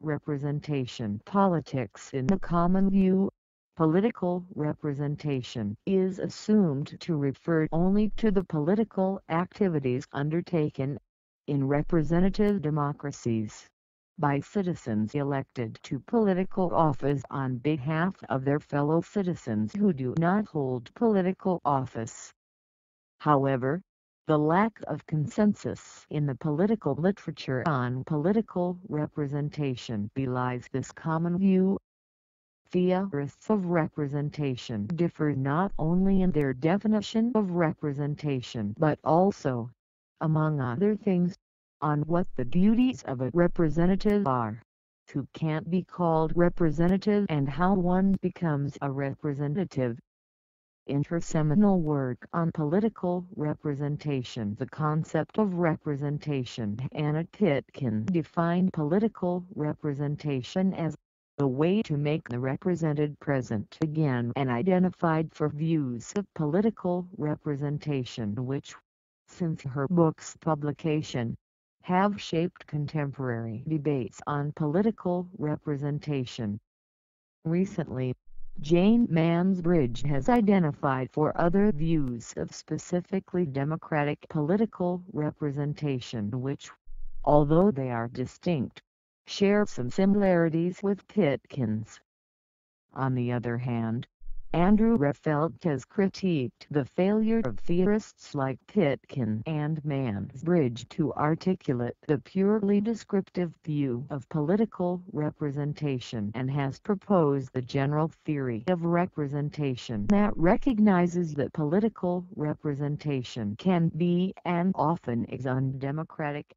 Representation Politics in the common view Political representation is assumed to refer only to the political activities undertaken in representative democracies by citizens elected to political office on behalf of their fellow citizens who do not hold political office. However, the lack of consensus in the political literature on political representation belies this common view. Theorists of representation differ not only in their definition of representation but also, among other things, on what the duties of a representative are, who can't be called representative and how one becomes a representative in her seminal work on political representation The Concept of Representation Hanna Pitkin defined political representation as the way to make the represented present again and identified four views of political representation which, since her book's publication, have shaped contemporary debates on political representation. Recently, Jane Mansbridge has identified four other views of specifically democratic political representation which, although they are distinct, share some similarities with Pitkin's. On the other hand, Andrew Rehfeld has critiqued the failure of theorists like Pitkin and Mansbridge to articulate the purely descriptive view of political representation and has proposed the general theory of representation that recognizes that political representation can be and often is undemocratic